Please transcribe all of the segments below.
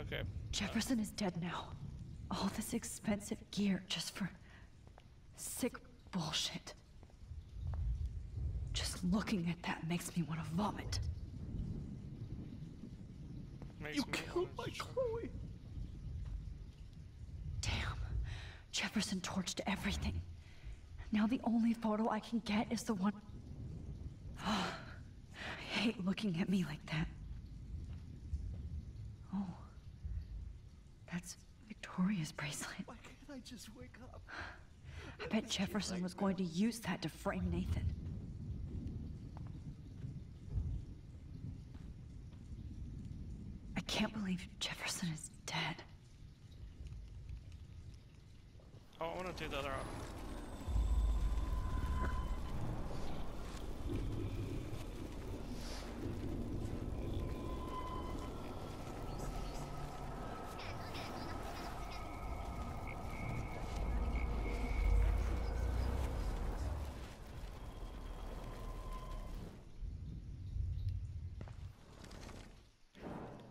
Okay. Jefferson is dead now. All this expensive gear just for sick bullshit. Just looking at that makes me want to vomit. Makes You killed my Chloe. Damn. Jefferson torched everything. Now the only photo I can get is the one. Oh, I hate looking at me like that. Oh. That's Victoria's bracelet. Why can't I just wake up? I bet Jefferson was going to use that to frame Nathan. I can't believe Jefferson is dead. Oh, I want to do the other option.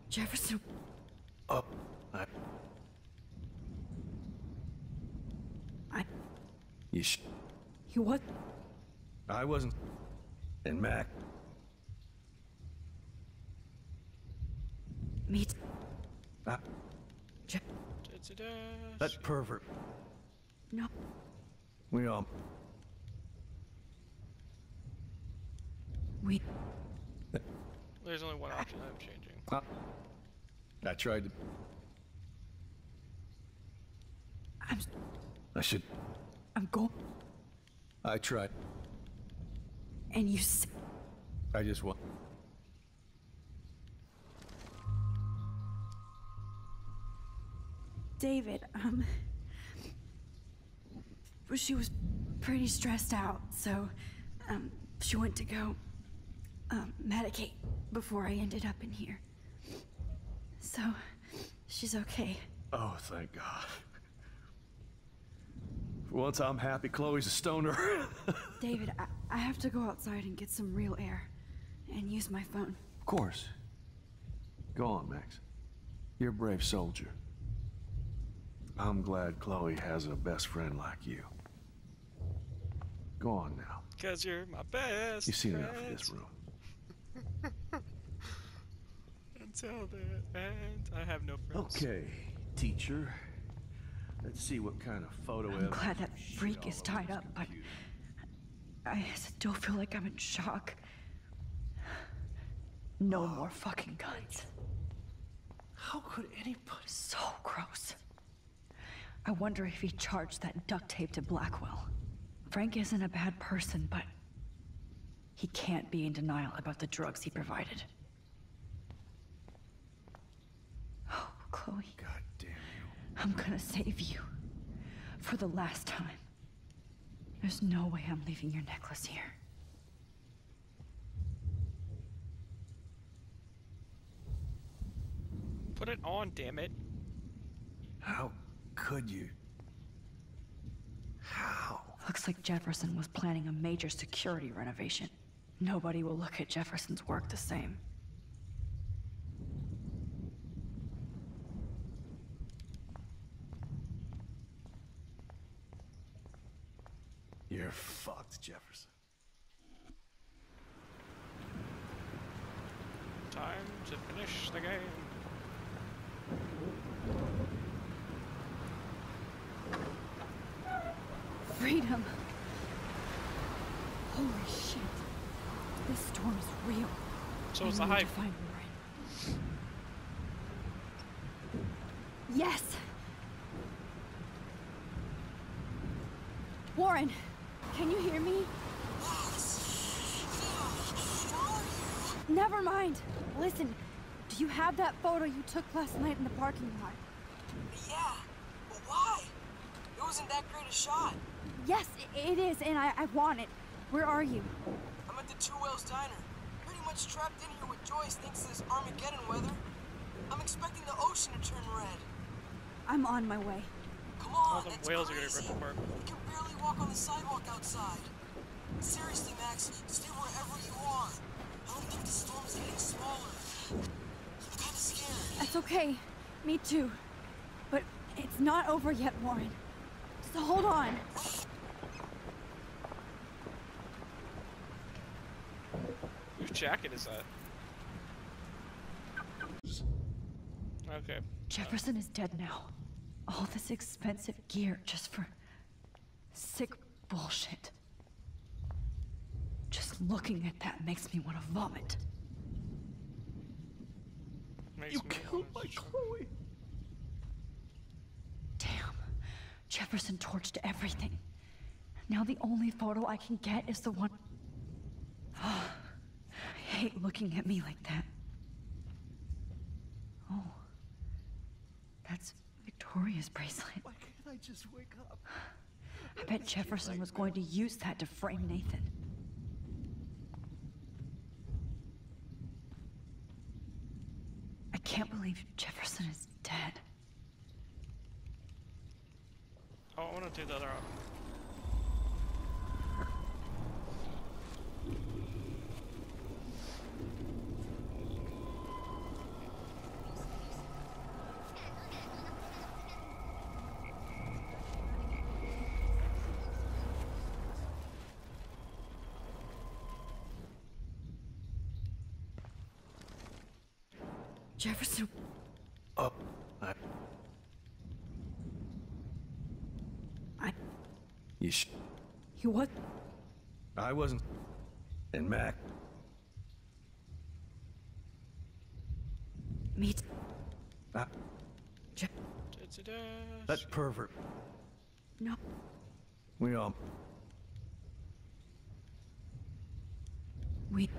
Jefferson, Up. I, I. you sh- You what? I wasn't. And Mac. Me. t- ah. I, Je- Da-da-da. that pervert. no. We all. We. There's only one option I'm changing. I, I tried to. I'm. s- I should. I'm going. I tried. And you. s- I just want. David, um. She was pretty stressed out, so, um, she went to go, um, medicate before I ended up in here. So, she's okay. Oh, thank God. For once, I'm happy Chloe's a stoner. David, I, I have to go outside and get some real air and use my phone. of course. Go on, Max. You're a brave soldier. I'm glad Chloe has a best friend like you. Go on now. Cause you're my best. You've seen enough of this room. Until then, end, I have no friends. Okay, teacher. Let's see what kind of photo I'm glad that freak is tied up, but. I still feel like I'm in shock. No more fucking guns. How could anybody? So gross. I wonder if he charged that duct tape to Blackwell. Frank isn't a bad person, but he can't be in denial about the drugs he provided. Oh, Chloe, God. I'm gonna save you. For the last time. There's no way I'm leaving your necklace here. Put it on, damn it. How could you? How? Looks like Jefferson was planning a major security renovation. Nobody will look at Jefferson's work the same. You're fucked, Jefferson. Time to finish the game. Freedom! Holy shit. This storm is real. So I is the need hype. to find Yes! Warren, can you hear me? Never mind. Listen, do you have that photo you took last night in the parking lot? Yeah, but why? It wasn't that great a shot. Yes, it is, and I, I want it. Where are you? I'm at the Two Whales Diner. Pretty much trapped in here with Joyce thanks to this Armageddon weather. I'm expecting the ocean to turn red. I'm on my way. Come on, All the it's whales are gonna crazy. rip apart. You can barely walk on the sidewalk outside. Seriously, Max, stay wherever you are. I don't think the storm is getting smaller. I'm kinda scared. That's okay. Me too. But it's not over yet, Warren. So hold on. Whose jacket is that? Okay. Jefferson is dead now. All this expensive gear just for sick bullshit. Just looking at that makes me want to vomit. Makes You killed my Chloe. Damn. Jefferson torched everything. Now the only photo I can get is the one. I hate looking at me like that. Oh. That's Victoria's bracelet. Why can't I just wake up? I bet Jefferson was going to use that to frame Nathan. I can't believe Jefferson is dead. Oh, I want to do the other option. Jefferson, Oh, I, I. you sh- He what? I wasn't. And Mac, Me. t- I, Je- Da-da-da. that pervert. no. We all. We.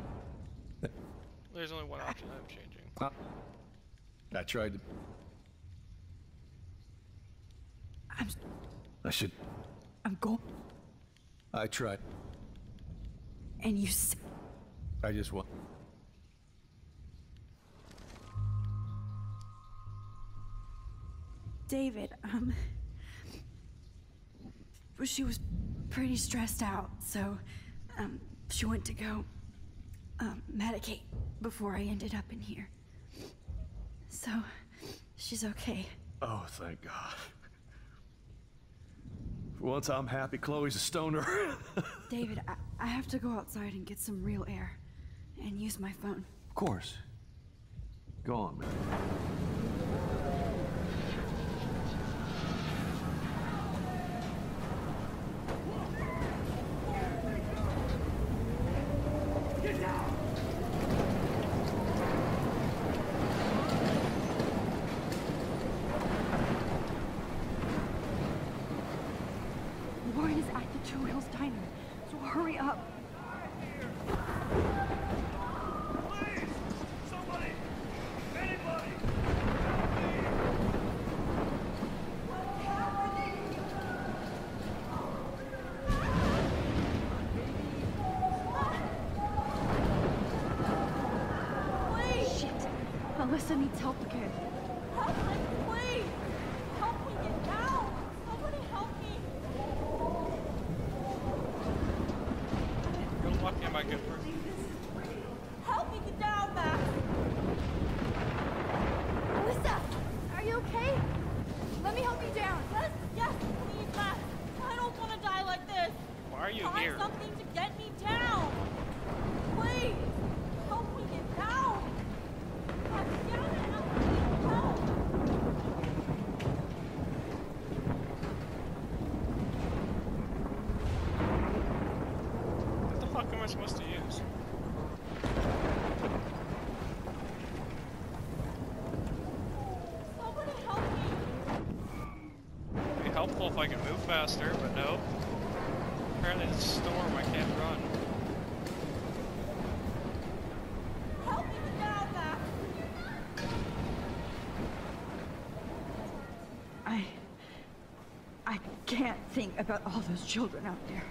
There's only one option I'm changing. I, I tried to. I'm. I should. I'm going. I tried. And you. s- I just want. David, um. She was pretty stressed out, so, um, she went to go, um, medicate before I ended up in here. So, she's okay. Oh, thank God. For once, I'm happy Chloe's a stoner. David, I, I have to go outside and get some real air and use my phone. of course. Go on, man. Warren is at the Two Whales Diner, so hurry up. Please! Somebody! Anybody! Shit. Alyssa needs help again. Help me, please! Help me get down! Somebody help me! You're lucky I might get through. Help me get down, Max! Alyssa, are you okay? Let me help you down. Yes, yes, please, Max! I don't want to die like this! Why are you Find here? something to get me down! Please! Help me get down! God damn it! Help me get down! What the fuck am I supposed to use? Somebody help me! It'd be helpful if I could move faster, but no. Apparently it's a storm, I can't run. I. I can't think about all those children out there.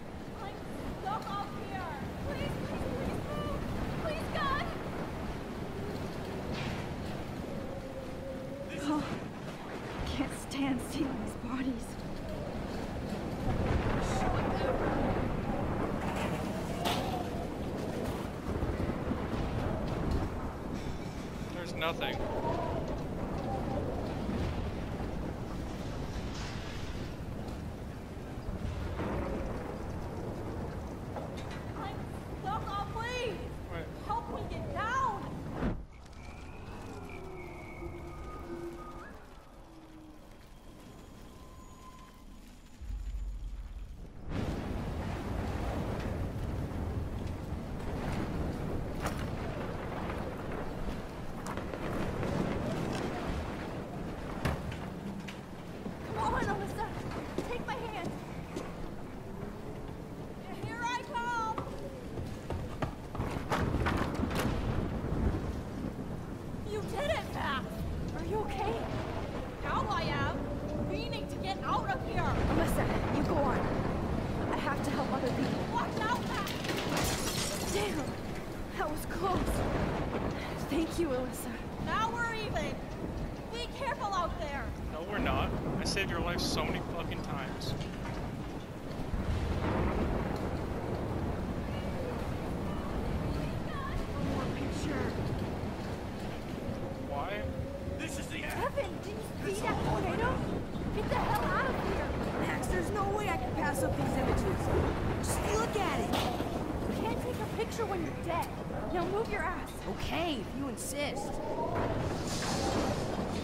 Okay, you insist.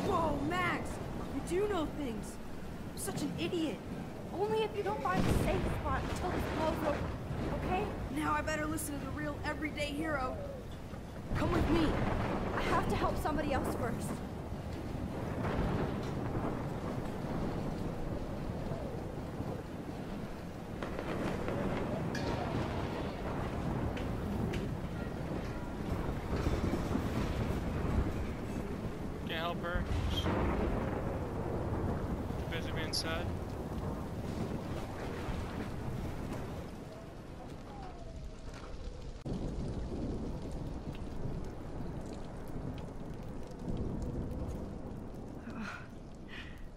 Whoa, Max! You do know things. I'm such an idiot. Only if you don't find a safe spot until this blows over, okay? Now I better listen to the real everyday hero. Come with me. I have to help somebody else first. Can't help her. She's too busy being sad.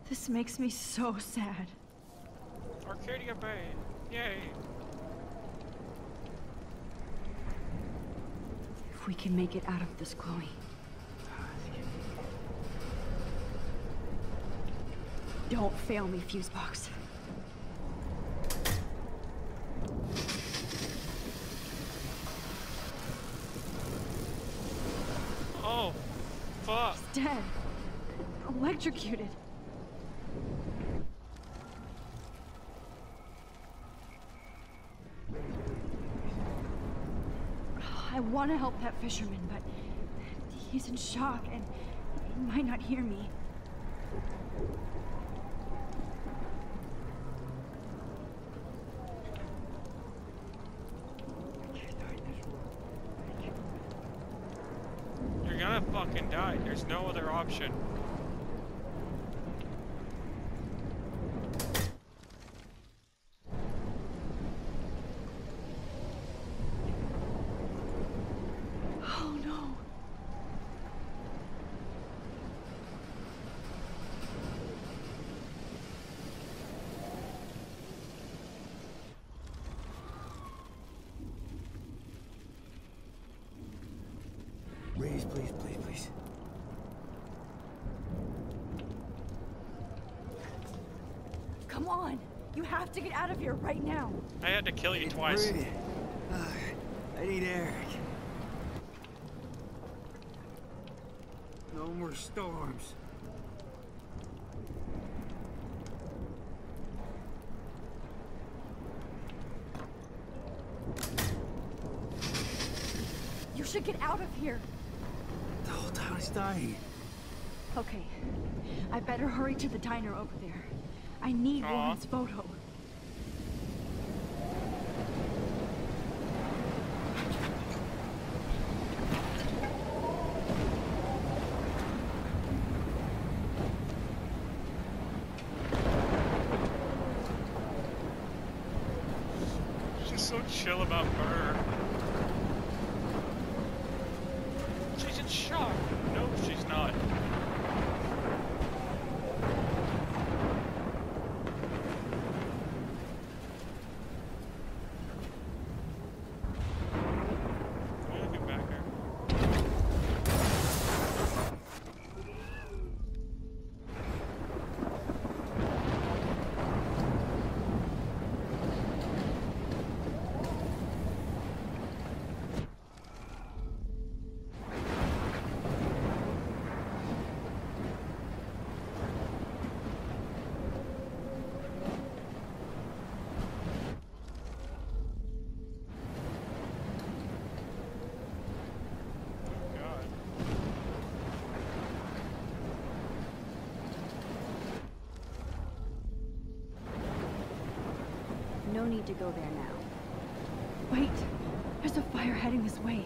This makes me so sad. Arcadia Bay. Yay. If we can make it out of this, Chloe. Don't fail me, Fusebox. Oh, fuck. Dead. Electrocuted. I want to help that fisherman, but he's in shock and he might not hear me. You're gonna fucking die. There's no other option. Oh no. Please, please, please, please. Come on. You have to get out of here right now. I had to kill you twice. Uh, I need air. No more storms. You should get out of here. The whole town is dying. Okay. I better hurry to the diner over there. I need Aw. Warren's photo. She's so chill about murder. Need to go there now. Wait! There's a fire heading this way.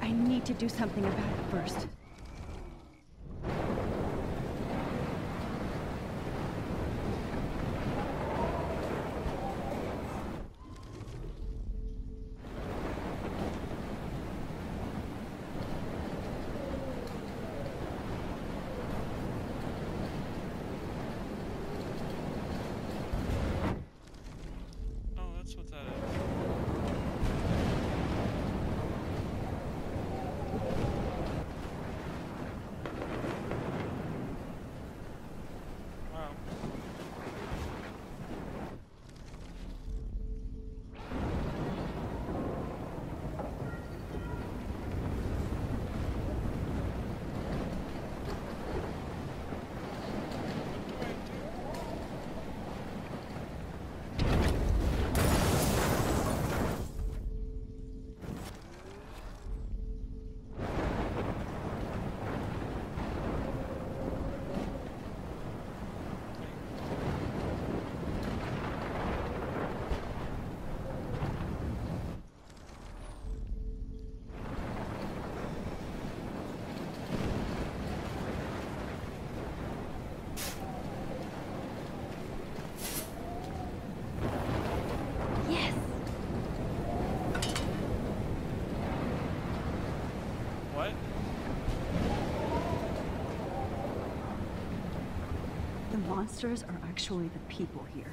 I need to do something about it first. Monsters are actually the people here.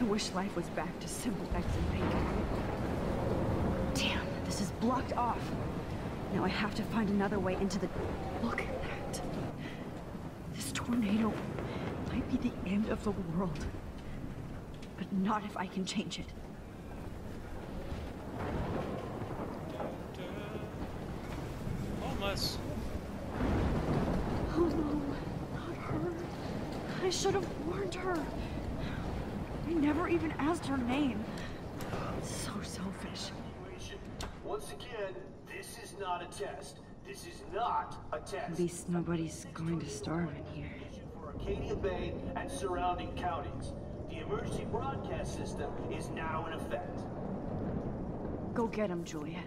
I wish life was back to simple eggs and bacon. Damn, this is blocked off. Now I have to find another way into the... Look at that. This tornado might be the end of the world. But not if I can change it. Homeless. Oh no, not her. I should have warned her. I never even asked her name. So selfish. Once again, this is not a test. This is not a test. At least nobody's going to starve in here. For Arcadia Bay and surrounding counties. The emergency broadcast system is now in effect. Go get him, Juliet.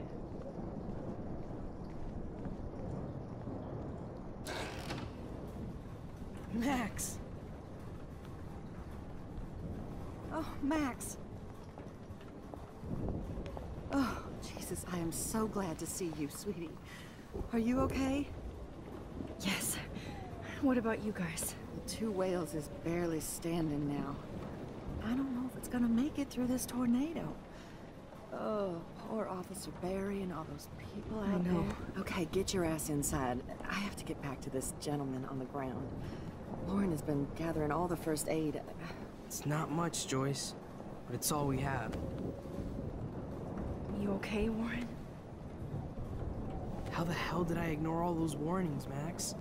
Max! Oh, Max! Oh, Jesus, I am so glad to see you, sweetie. Are you okay? Yes. What about you guys? The two whales is barely standing now. I don't know if it's gonna make it through this tornado. Oh, poor Officer Berry and all those people I out know. there. Okay, get your ass inside. I have to get back to this gentleman on the ground. Warren has been gathering all the first aid. It's not much, Joyce, but it's all we have. You okay, Warren? How the hell did I ignore all those warnings, Max?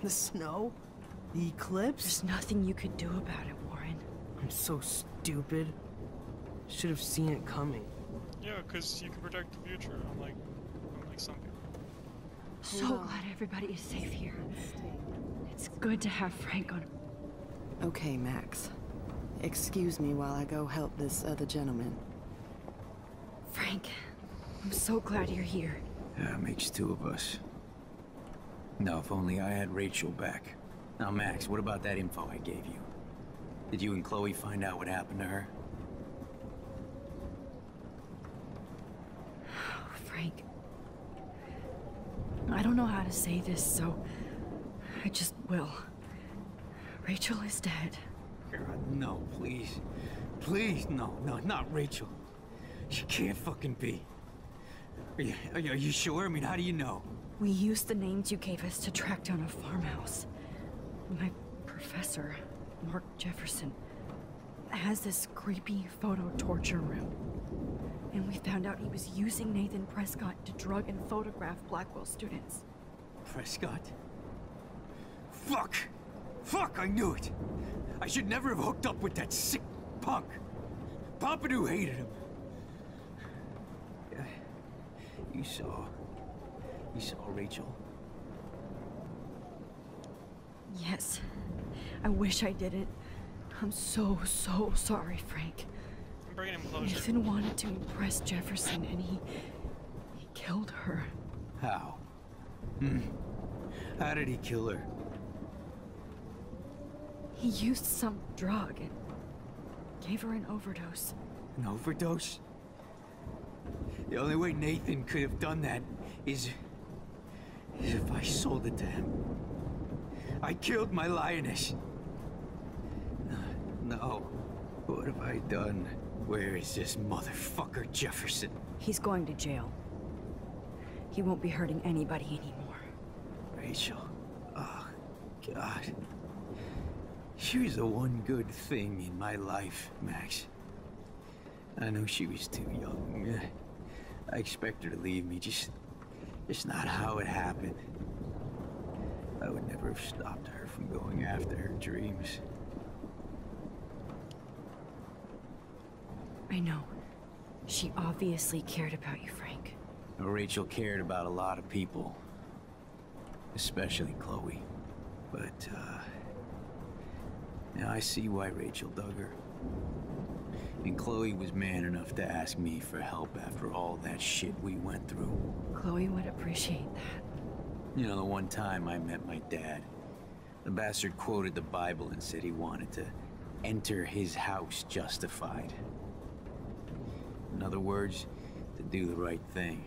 The snow? The eclipse? There's nothing you could do about it, Warren. I'm so stupid. Should have seen it coming. Yeah, because you can protect the future, unlike, unlike some people. So Hold glad everybody is safe here. It's good to have Frank on. Okay, Max. Excuse me while I go help this other gentleman. Frank, I'm so glad you're here. Yeah, makes two of us. Now, if only I had Rachel back. Now, Max, what about that info I gave you? Did you and Chloe find out what happened to her? Oh, Frank. I don't know how to say this, so I just will. Rachel is dead. God, no, please. Please, no, no, not Rachel. She can't fucking be. Are you, are you, are you sure? I mean, how do you know? We used the names you gave us to track down a farmhouse. My professor, Mark Jefferson, has this creepy photo torture room. And we found out he was using Nathan Prescott to drug and photograph Blackwell students. Prescott? Fuck! Fuck, I knew it! I should never have hooked up with that sick punk! Pompidou hated him! Yeah, You saw... You saw Rachel? Yes. I wish I didn't. I'm so, so sorry, Frank. I'm bringing him closer. Nathan wanted to impress Jefferson and he. he killed her. How? Hmm. How did he kill her? He used some drug and gave her an overdose. An overdose? The only way Nathan could have done that is... is if I sold it to him. I killed my lioness. No. What have I done? Where is this motherfucker Jefferson? He's going to jail. He won't be hurting anybody anymore. Rachel. Oh, God. She was the one good thing in my life, Max. I know she was too young. I expect her to leave me, just... just not how it happened. I would never have stopped her from going after her dreams. I know. She obviously cared about you, Frank. Now, Rachel cared about a lot of people. Especially Chloe. But, uh... Now I see why Rachel dug her. And Chloe was man enough to ask me for help after all that shit we went through. Chloe would appreciate that. You know, the one time I met my dad, the bastard quoted the Bible and said he wanted to enter his house justified. In other words, to do the right thing.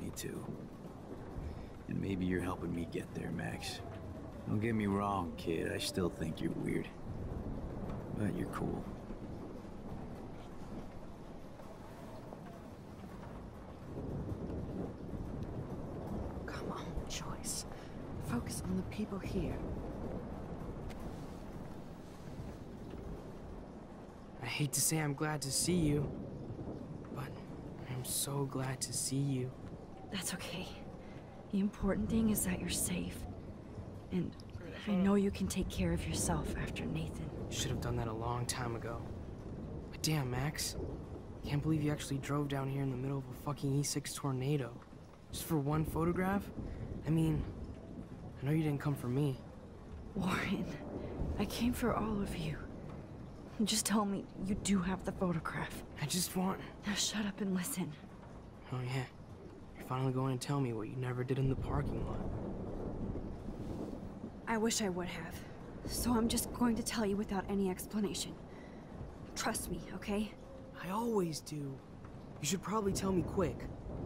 Me too. And maybe you're helping me get there, Max. Don't get me wrong, kid. I still think you're weird. But you're cool. Come on, Joyce. Focus on the people here. I hate to say I'm glad to see you, but I'm so glad to see you. That's okay. The important thing is that you're safe. And I know you can take care of yourself after Nathan. You should have done that a long time ago. But damn, Max. Can't believe you actually drove down here in the middle of a fucking E6 tornado. Just for one photograph? I mean, I know you didn't come for me. Warren, I came for all of you. Just tell me you do have the photograph. I just want. Now shut up and listen. Oh, yeah. You're finally going to tell me what you never did in the parking lot. I wish I would have. So I'm just going to tell you without any explanation. Trust me, okay? I always do. You should probably tell me quick.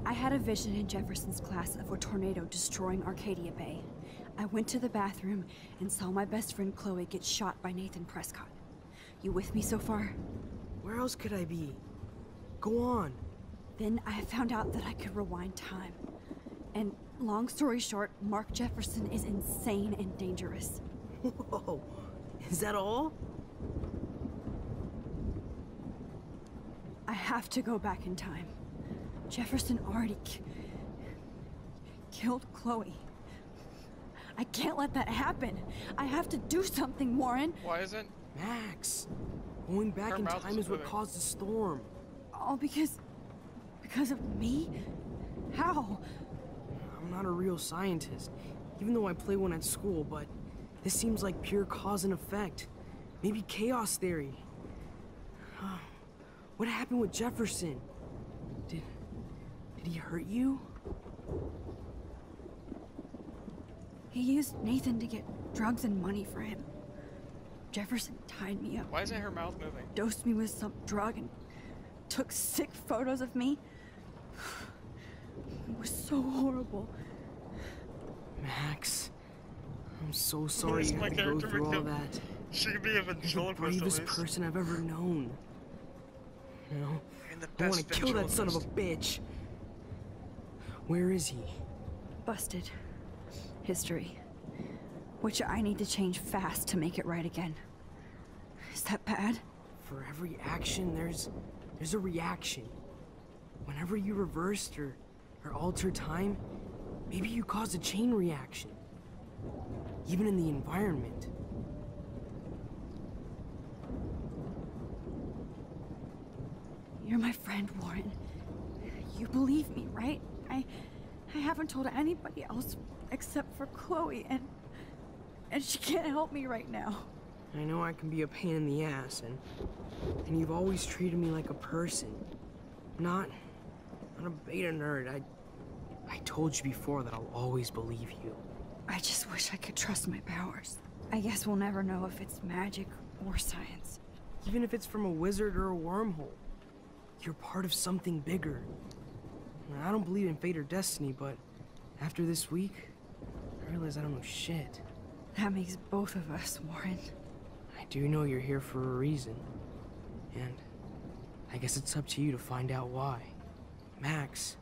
I had a vision in Jefferson's class of a tornado destroying Arcadia Bay. I went to the bathroom and saw my best friend Chloe get shot by Nathan Prescott. You with me so far? Where else could I be? Go on. Then I found out that I could rewind time. And long story short, Mark Jefferson is insane and dangerous. Whoa. Is that all? I have to go back in time. Jefferson already ki- killed Chloe. I can't let that happen. I have to do something, Warren. Why isn't Max. Going back Her in time is is what caused the storm. All because. because of me? How? I'm not a real scientist, even though I play one at school, but this seems like pure cause and effect. Maybe chaos theory. What happened with Jefferson? Did. did he hurt you? He used Nathan to get drugs and money for him. Jefferson tied me up, why isn't her mouth moving? dosed me with some drug, and took sick photos of me. It was so horrible. Max. I'm so sorry you had to go through all that. She could be a You're the ventriloquist at bravest person I've ever known. You know? The I want to kill that son of a bitch. Where is he? Busted. History. Which I need to change fast to make it right again. Is that bad? For every action, there's there's a reaction. Whenever you reversed or or altered time, maybe you caused a chain reaction. Even in the environment. You're my friend, Warren. You believe me, right? I I haven't told anybody else except for Chloe and and she can't help me right now. I know I can be a pain in the ass, and and you've always treated me like a person, not not a beta nerd. I I told you before that I'll always believe you. I just wish I could trust my powers. I guess we'll never know if it's magic or science. Even if it's from a wizard or a wormhole, you're part of something bigger. I don't believe in fate or destiny, but after this week, I realize I don't know shit. That makes both of us, Warren. I do know you're here for a reason. And I guess it's up to you to find out why. Max,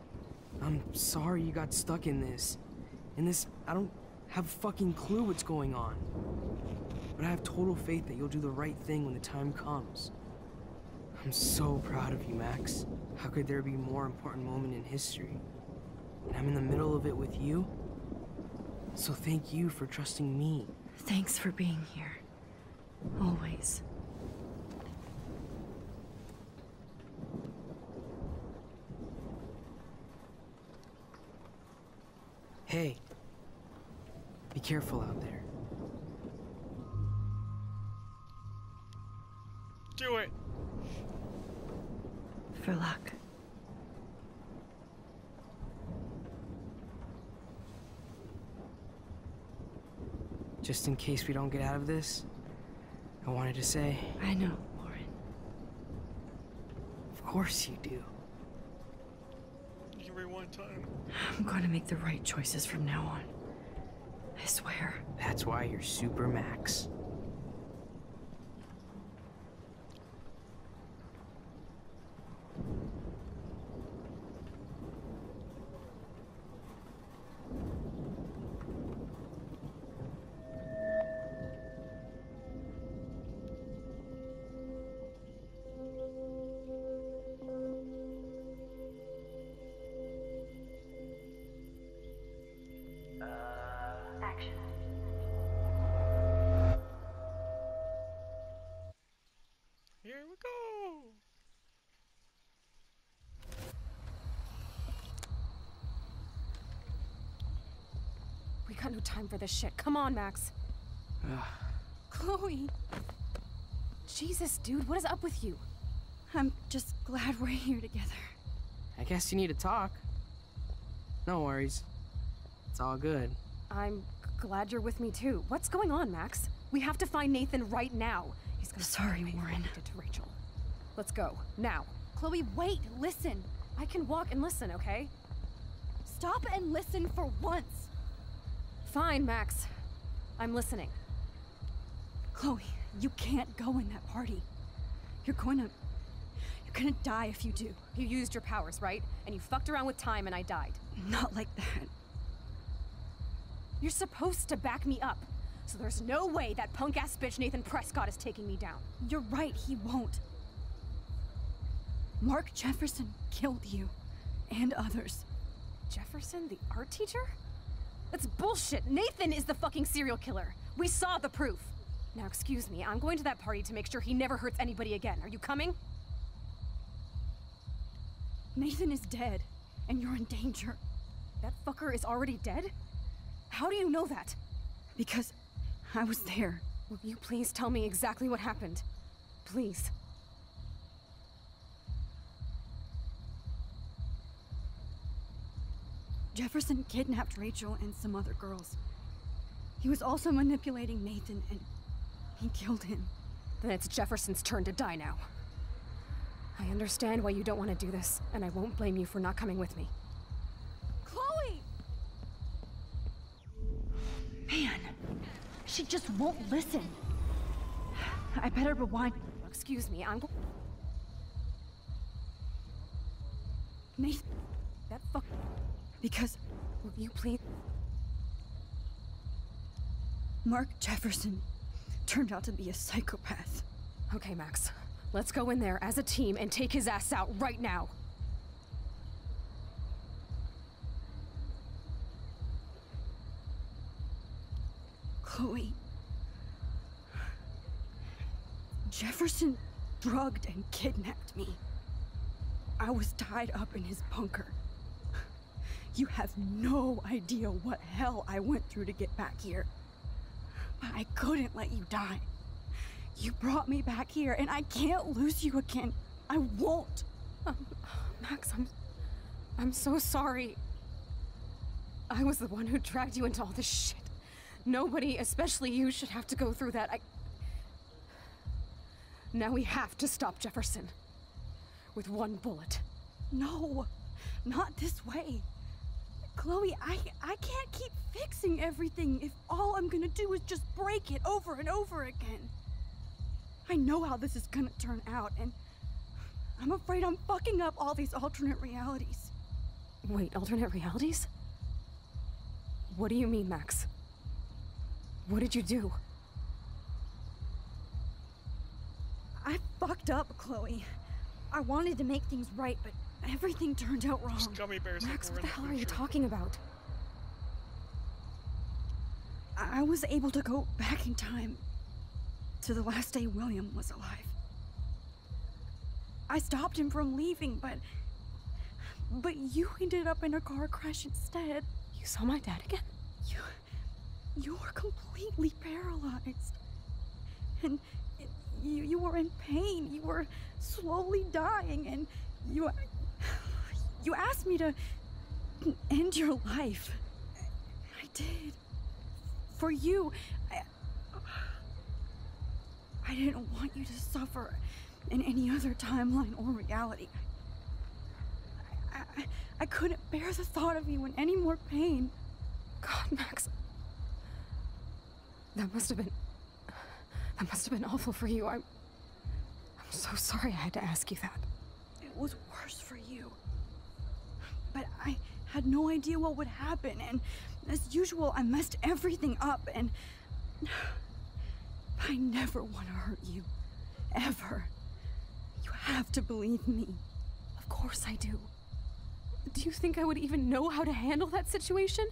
I'm sorry you got stuck in this. In this, I don't have fucking clue what's going on. But I have total faith that you'll do the right thing when the time comes. I'm so proud of you, Max. How could there be a more important moment in history? And I'm in the middle of it with you. So thank you for trusting me. Thanks for being here. Always. Hey, be careful out there. Do it. For luck. Just in case we don't get out of this, I wanted to say, I know, Warren. of course you do. You can rewind one time. I'm going to make the right choices from now on. I swear. That's why you're Super Max. Got no time for this shit. Come on, Max. Chloe. Jesus, dude, what is up with you? I'm just glad we're here together. I guess you need to talk. No worries. It's all good. I'm glad you're with me too. What's going on, Max? We have to find Nathan right now. He's gonna Sorry, pay for what Warren. did to Rachel. Let's go now. Chloe, wait, listen. I can walk and listen, okay? Stop and listen for once. Fine, Max. I'm listening. Chloe, you can't go in that party. You're going to. You're gonna die if you do. You used your powers, right? And you fucked around with time and I died. Not like that. You're supposed to back me up. So there's no way that punk ass bitch Nathan Prescott is taking me down. You're right, he won't. Mark Jefferson killed you. And others. Jefferson, the art teacher? That's bullshit. Nathan is the fucking serial killer. We saw the proof. Now, excuse me, I'm going to that party to make sure he never hurts anybody again. Are you coming? Nathan is dead, and you're in danger. That fucker is already dead? How do you know that? Because I was there. Will you please tell me exactly what happened? Please. Jefferson kidnapped Rachel and some other girls. He was also manipulating Nathan, and he killed him. Then it's Jefferson's turn to die now. I understand why you don't want to do this, and I won't blame you for not coming with me. Chloe! Man, she just won't listen. I better rewind. Excuse me, I'm. Nathan. Because Will you please? Mark Jefferson turned out to be a psychopath. Okay, Max. Let's go in there as a team and take his ass out right now. Chloe. Jefferson drugged and kidnapped me. I was tied up in his bunker. You have no idea what hell I went through to get back here. But I couldn't let you die. You brought me back here, and I can't lose you again. I won't. Um, Max, I'm. I'm so sorry. I was the one who dragged you into all this shit. Nobody, especially you, should have to go through that. I. Now we have to stop Jefferson. With one bullet. No, not this way. Chloe, I I can't keep fixing everything if all I'm gonna do is just break it over and over again. I know how this is gonna turn out, and I'm afraid I'm fucking up all these alternate realities. Wait, alternate realities? What do you mean, Max? What did you do? I fucked up, Chloe. I wanted to make things right, but everything turned out wrong. Just gummy bears. Max, what the hell are you talking about? I I was able to go back in time to the last day William was alive. I stopped him from leaving, but. But you ended up in a car crash instead. You saw my dad again? You. You were completely paralyzed. And you, you were in pain. You were slowly dying, and you. You asked me to end your life. I did. For you. I, I didn't want you to suffer in any other timeline or reality. I, I, I couldn't bear the thought of you in any more pain. God, Max. That must have been. That must have been awful for you. I'm. I'm so sorry I had to ask you that. It was worse for you. But I had no idea what would happen, and as usual, I messed everything up, and. I never want to hurt you. Ever. You have to believe me. Of course I do. Do you think I would even know how to handle that situation?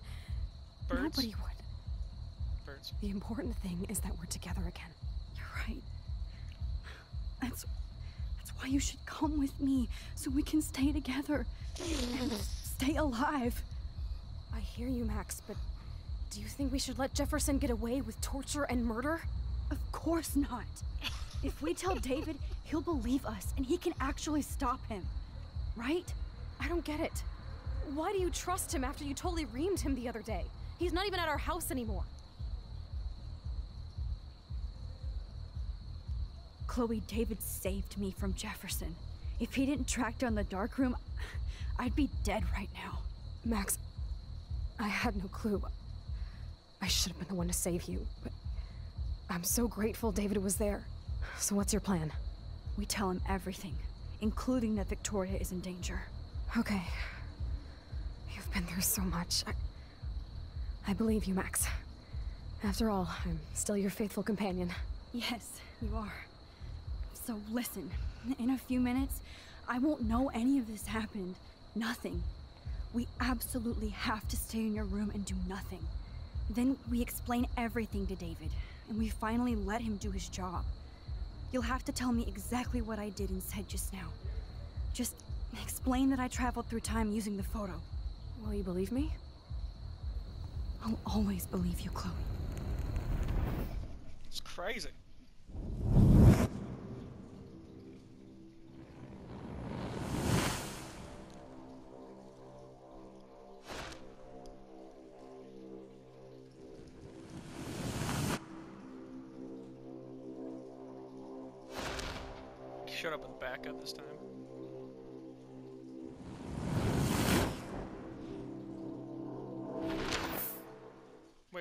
Birds. Nobody would. Birds. The important thing is that we're together again. You're right. That's that's why you should come with me so we can stay together and stay alive. I hear you, Max, but do you think we should let Jefferson get away with torture and murder? Of course not. If we tell David, he'll believe us and he can actually stop him. Right? I don't get it. Why do you trust him after you totally reamed him the other day? He's not even at our house anymore. Chloe, David saved me from Jefferson. If he didn't track down the dark room, I'd be dead right now. Max, I had no clue. I should have been the one to save you, but I'm so grateful David was there. So what's your plan? We tell him everything, including that Victoria is in danger. Okay. You've been through so much. I, I believe you, Max. After all, I'm still your faithful companion. Yes, you are. So listen, in a few minutes, I won't know any of this happened. Nothing. We absolutely have to stay in your room and do nothing. Then we explain everything to David, and we finally let him do his job. You'll have to tell me exactly what I did and said just now. Just explain that I traveled through time using the photo. Will you believe me? I'll always believe you, Chloe. It's crazy.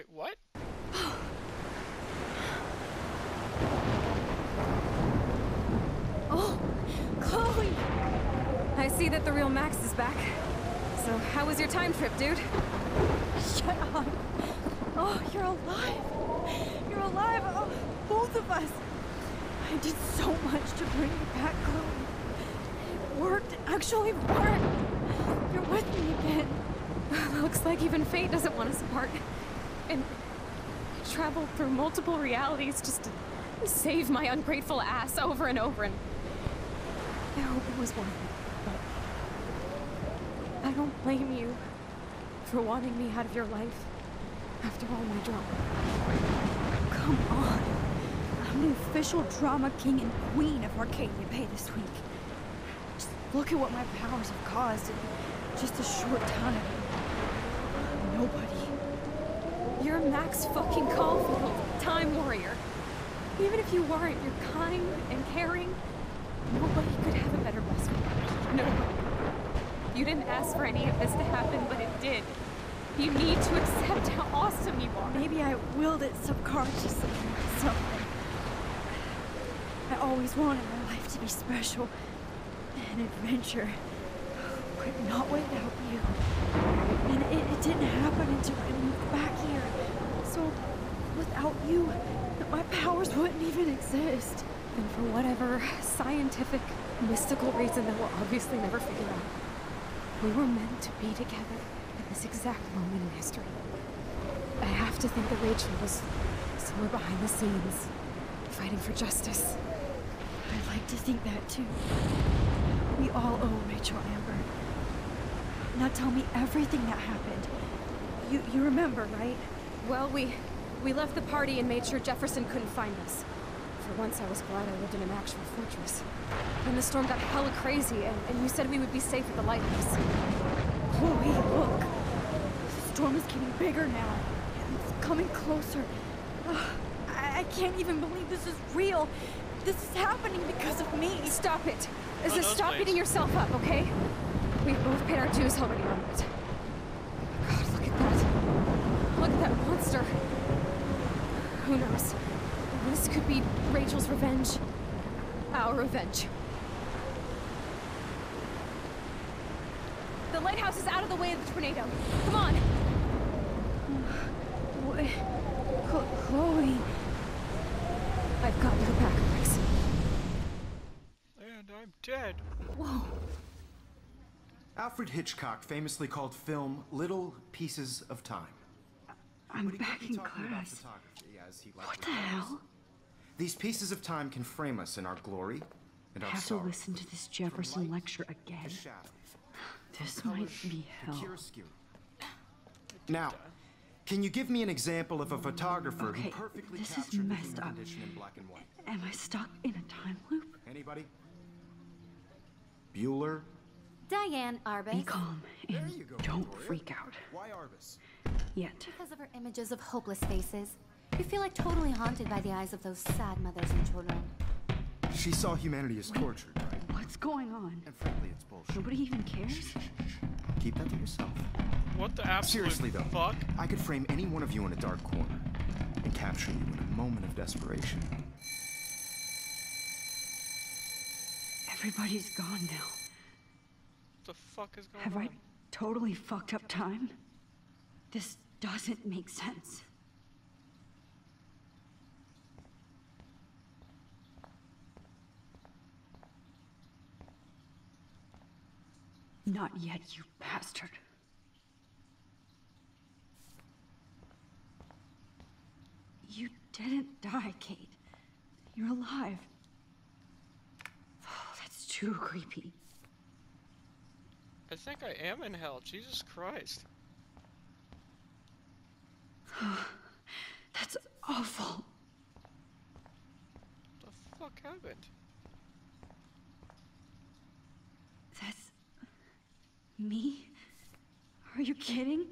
Wait, what? Oh, Chloe! I see that the real Max is back. So, how was your time trip, dude? Shut up! Oh, you're alive! You're alive! Oh, both of us! I did so much to bring you back, Chloe. It worked. Actually worked. You're with me again. Looks like even fate doesn't want us apart. Traveled through multiple realities just to save my ungrateful ass over and over, and I hope it was worth it. But I don't blame you for wanting me out of your life after all my drama. Come on. I'm the official drama king and queen of Arcadia Bay this week. Just look at what my powers have caused in just a short time. Nobody. You're Max fucking Caulfield, Time Warrior. Even if you weren't, you're kind and caring. Nobody could have a better friend. Nobody. You didn't ask for any of this to happen, but it did. You need to accept how awesome you are. Maybe I willed it subconsciously something. I always wanted my life to be special. An adventure. But not without you. And it, it didn't happen until I moved back here. So, without you, my powers wouldn't even exist. And for whatever scientific, mystical reason that we'll obviously never figure out, we were meant to be together at this exact moment in history. I have to think that Rachel was somewhere behind the scenes, fighting for justice. I'd like to think that too. We all owe Rachel Amber. Now tell me everything that happened. You you remember, right? Well, we we left the party and made sure Jefferson couldn't find us. For once, I was glad I lived in an actual fortress. Then the storm got hella crazy, and, and you said we would be safe at the lighthouse. Chloe, look. The storm is getting bigger now. It's coming closer. Ugh, I, I can't even believe this is real. This is happening because of me. Stop it. Oh, Just stop please. beating yourself up, okay? We've both paid our dues already on it. God, look at that. Look at that monster. Who knows? This could be Rachel's revenge. Our revenge. The lighthouse is out of the way of the tornado. Come on! Chloe. I've got your back, Max. And I'm dead. Whoa. Alfred Hitchcock famously called film little pieces of time. I'm But he could back in class. What the hell? These pieces of time can frame us in our glory and I our have to sorrow. listen to this Jefferson lecture again. This might be hell. Now, can you give me an example of a photographer Okay, who perfectly this is captured the messed human up. condition in black and white? Am I stuck in a time loop? Anybody? Bueller? Diane Arbus. Be calm and you go, don't Victoria. freak out. Why Arbus? Yet. Because of her images of hopeless faces, you feel like totally haunted by the eyes of those sad mothers and children. She saw humanity as tortured, right? What's going on? And frankly, it's bullshit. Nobody even cares? Keep that to yourself. What the absolute Seriously though, fuck? I could frame any one of you in a dark corner and capture you in a moment of desperation. Everybody's gone now. What the fuck is going Have on? I totally fucked up time? This doesn't make sense. Not yet, you bastard. You didn't die, Kate. You're alive. Oh, that's too creepy. I think I am in hell. Jesus Christ. That's awful. What the fuck happened? That's me? Are you kidding?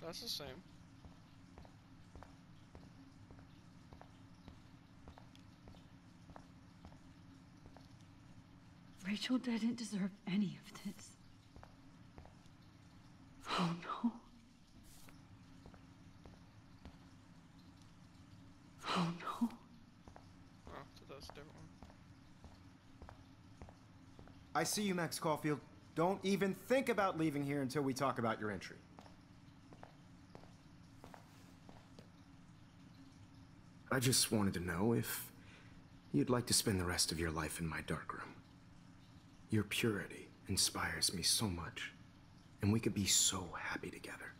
That's the same. Rachel didn't deserve any of this. Oh no. Oh no. So that's a different one. I see you, Max Caulfield. Don't even think about leaving here until we talk about your entry. I just wanted to know if you'd like to spend the rest of your life in my darkroom. Your purity inspires me so much, and we could be so happy together.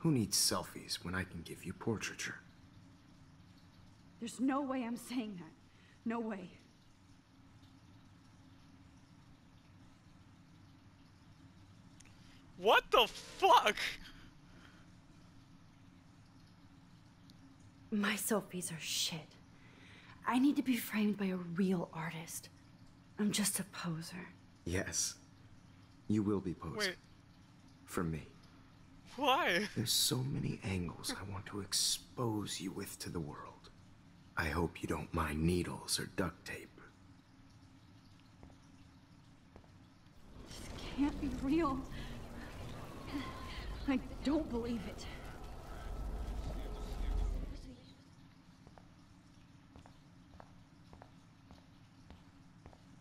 Who needs selfies when I can give you portraiture? There's no way I'm saying that. No way. What the fuck? My selfies are shit. I need to be framed by a real artist. I'm just a poser. Yes, you will be posing. Wait, For me. why? There's so many angles I want to expose you with to the world. I hope you don't mind needles or duct tape. This can't be real. I don't believe it.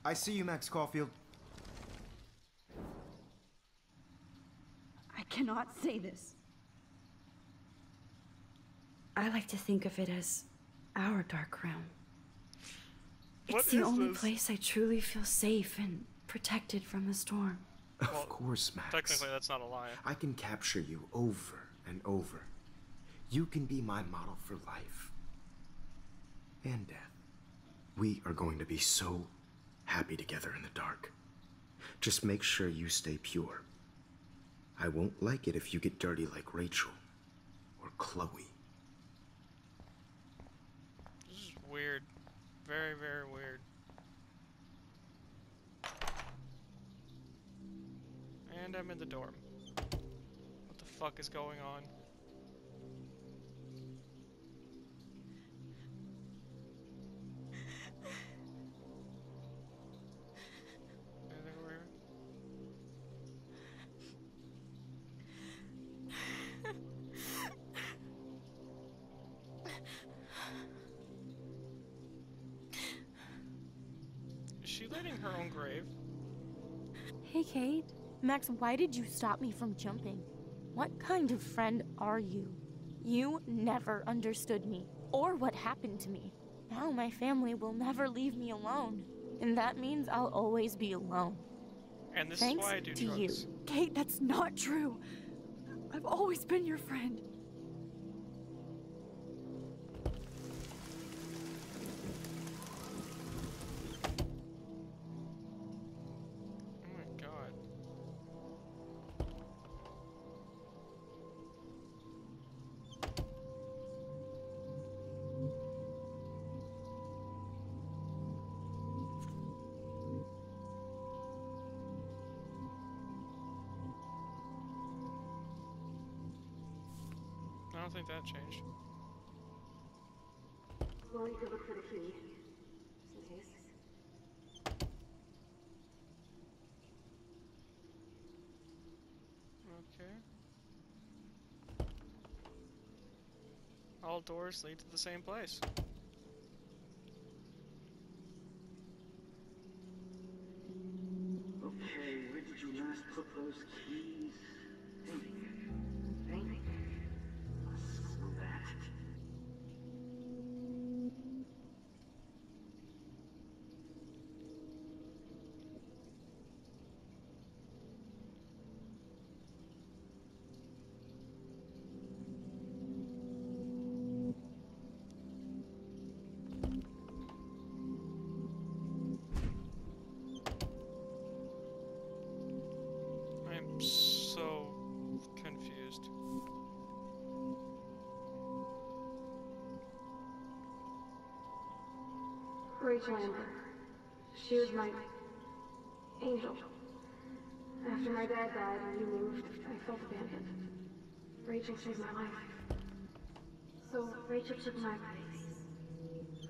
I see you, Max Caulfield. I cannot say this. I like to think of it as our dark realm. What it's the only this? place I truly feel safe and protected from the storm. Of course, Max. Technically, that's not a lie. I can capture you over and over. You can be my model for life and death. We are going to be so happy together in the dark. Just make sure you stay pure. I won't like it if you get dirty like Rachel or Chloe. This is weird. Very, very weird. And I'm in the dorm. What the fuck is going on? Kate. Max, why did you stop me from jumping? What kind of friend are you? You never understood me or what happened to me. Now my family will never leave me alone. And that means I'll always be alone. And this Thanks is why I do to drugs. you. Kate, that's not true. I've always been your friend. Don't think that changed. Could look for the key. Just in case. Okay. All doors lead to the same place. Rachel Amber. She was my angel. After my dad died and moved, I felt abandoned. Rachel saved my life. So Rachel took my place.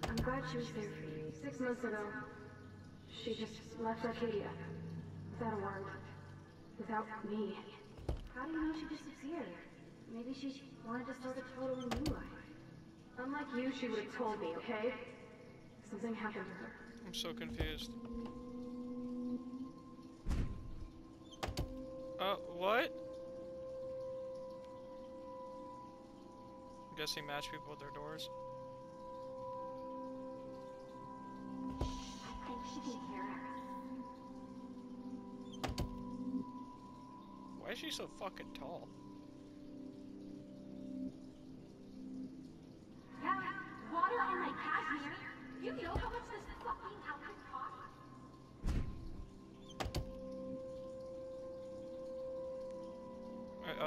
I'm glad she was there for you. Six months ago, she just left Arcadia. Without a word. Without me. How do you know she disappeared? Maybe she wanted to start a totally new life. Unlike you, she would have told me, okay? Something happened to her. I'm so confused. Uh, what? I'm guessing match people with their doors. I think she can hear us. Why is she so fucking tall?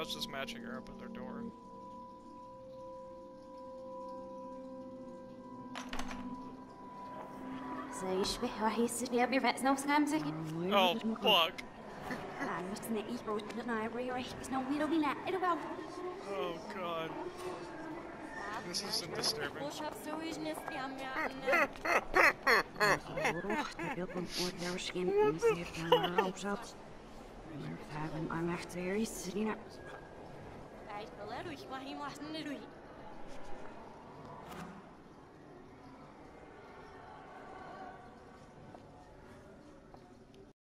Let's just matching her up door. Oh, fuck. Oh, God. This isn't disturbing dadurch, Ibrahim, was nicht durch.